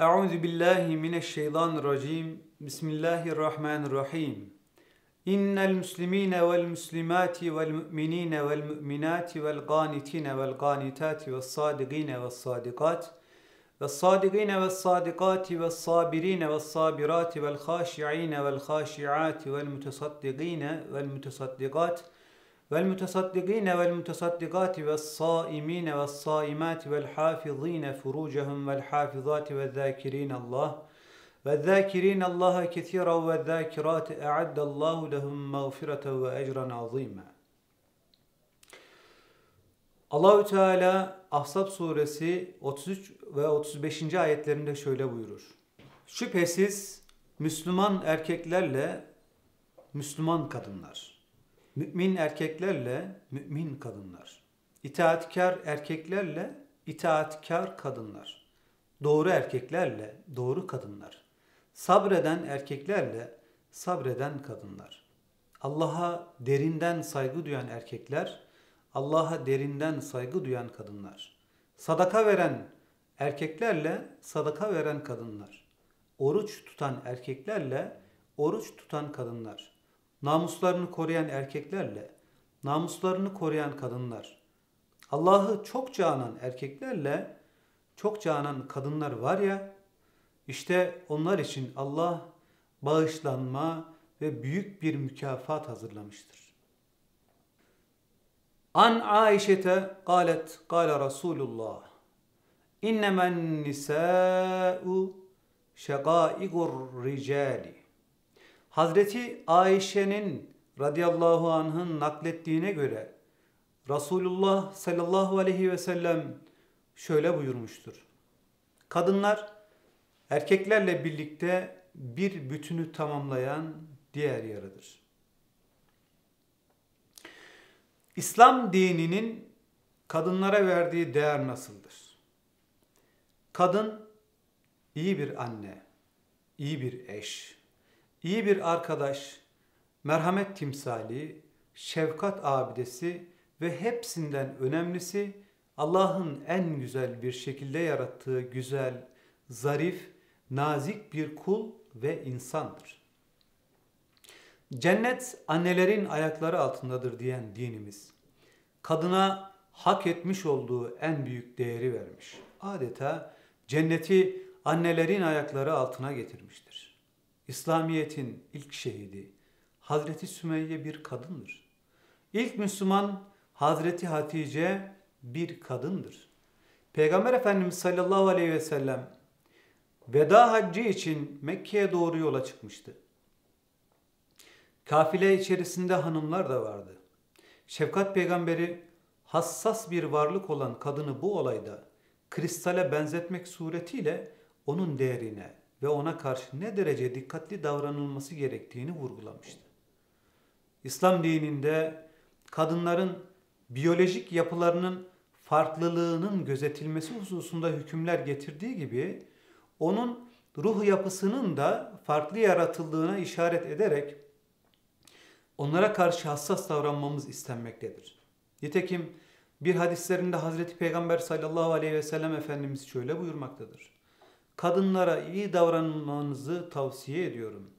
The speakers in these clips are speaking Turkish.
أعوذ بالله من الشيطان الرجيم. بسم الله الرحمن الرحيم. إن المسلمين والمسلمات والمؤمنين والمؤمنات والقانتين والقانتات والصادقين والصادقات والصادقين والصادقات والصابرين والصابرات والخاشعين والخاشعات والمتصدقين والمتصدقات vel haşi'ine vel mutasaddikati ve saimine ve saimati vel hafizine furucehum vel hafizati ve zâkirine Allah ve zâkirine Allah'a kethiren ve zâkirati e'addallahu lehum mağfireten ve ecran azîmen. Allahü Teala Ahzab suresi 33 ve 35. ayetlerinde şöyle buyurur. Şüphesiz Müslüman erkeklerle Müslüman kadınlar, mümin erkeklerle mümin kadınlar, itaatkar erkeklerle itaatkar kadınlar, doğru erkeklerle doğru kadınlar, sabreden erkeklerle sabreden kadınlar, Allah'a derinden saygı duyan erkekler, Allah'a derinden saygı duyan kadınlar, sadaka veren erkeklerle sadaka veren kadınlar, oruç tutan erkeklerle oruç tutan kadınlar, namuslarını koruyan erkeklerle namuslarını koruyan kadınlar, Allah'ı çok canan erkeklerle çok canan kadınlar var ya, işte onlar için Allah bağışlanma ve büyük bir mükafat hazırlamıştır. An Aişete galet gale Resulullah İnnemen nisa'u şegaigur ricali Hazreti Ayşe'nin radıyallahu anh'ın naklettiğine göre Resulullah sallallahu aleyhi ve sellem şöyle buyurmuştur. Kadınlar erkeklerle birlikte bir bütünü tamamlayan diğer yarıdır. İslam dininin kadınlara verdiği değer nasıldır? Kadın iyi bir anne, iyi bir eş, iyi bir arkadaş, merhamet timsali, şefkat abidesi ve hepsinden önemlisi Allah'ın en güzel bir şekilde yarattığı güzel, zarif, nazik bir kul ve insandır. Cennet annelerin ayakları altındadır diyen dinimiz, kadına hak etmiş olduğu en büyük değeri vermiş. Adeta cenneti annelerin ayakları altına getirmiştir. İslamiyet'in ilk şehidi Hazreti Sümeyye bir kadındır. İlk Müslüman Hazreti Hatice bir kadındır. Peygamber Efendimiz sallallahu aleyhi ve sellem veda haccı için Mekke'ye doğru yola çıkmıştı. Kafile içerisinde hanımlar da vardı. Şefkat peygamberi hassas bir varlık olan kadını bu olayda kristale benzetmek suretiyle onun değerine ve ona karşı ne derece dikkatli davranılması gerektiğini vurgulamıştı. İslam dininde kadınların biyolojik yapılarının farklılığının gözetilmesi hususunda hükümler getirdiği gibi onun ruh yapısının da farklı yaratıldığına işaret ederek onlara karşı hassas davranmamız istenmektedir. Nitekim bir hadislerinde Hazreti Peygamber sallallahu aleyhi ve sellem Efendimiz şöyle buyurmaktadır. Kadınlara iyi davranmanızı tavsiye ediyorum.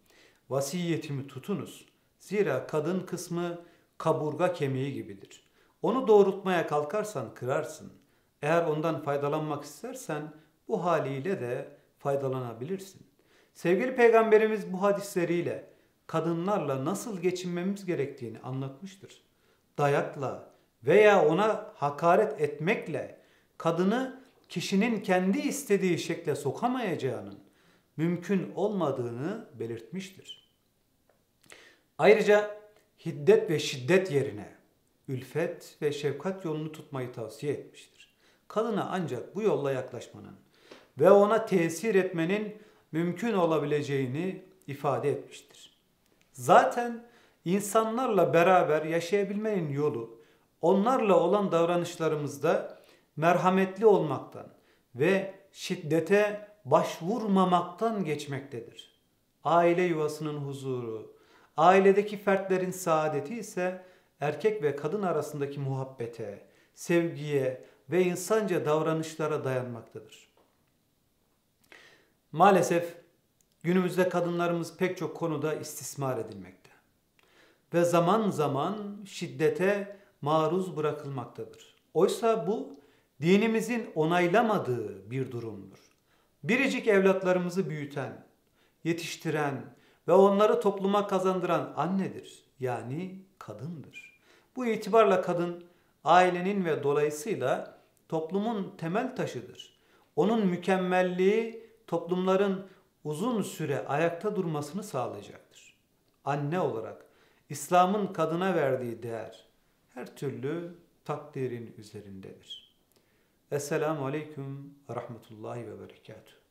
Vasiyetimi tutunuz. Zira kadın kısmı kaburga kemiği gibidir. Onu doğrultmaya kalkarsan kırarsın. Eğer ondan faydalanmak istersen bu haliyle de faydalanabilirsin. Sevgili Peygamberimiz bu hadisleriyle kadınlarla nasıl geçinmemiz gerektiğini anlatmıştır. Dayakla veya ona hakaret etmekle kadını kişinin kendi istediği şekle sokamayacağının mümkün olmadığını belirtmiştir. Ayrıca hiddet ve şiddet yerine ülfet ve şefkat yolunu tutmayı tavsiye etmiştir. Kadına ancak bu yolla yaklaşmanın ve ona tesir etmenin mümkün olabileceğini ifade etmiştir. Zaten insanlarla beraber yaşayabilmenin yolu onlarla olan davranışlarımızda merhametli olmaktan ve şiddete başvurmamaktan geçmektedir. Aile yuvasının huzuru, ailedeki fertlerin saadeti ise erkek ve kadın arasındaki muhabbete, sevgiye ve insanca davranışlara dayanmaktadır. Maalesef günümüzde kadınlarımız pek çok konuda istismar edilmekte ve zaman zaman şiddete maruz bırakılmaktadır. Oysa bu dinimizin onaylamadığı bir durumdur. Biricik evlatlarımızı büyüten, yetiştiren ve onları topluma kazandıran annedir. Yani kadındır. Bu itibarla kadın ailenin ve dolayısıyla toplumun temel taşıdır. Onun mükemmelliği toplumların uzun süre ayakta durmasını sağlayacaktır. Anne olarak İslam'ın kadına verdiği değer her türlü takdirin üzerindedir. Esselamu Aleyküm ve Rahmetullahi ve Berekatuhu.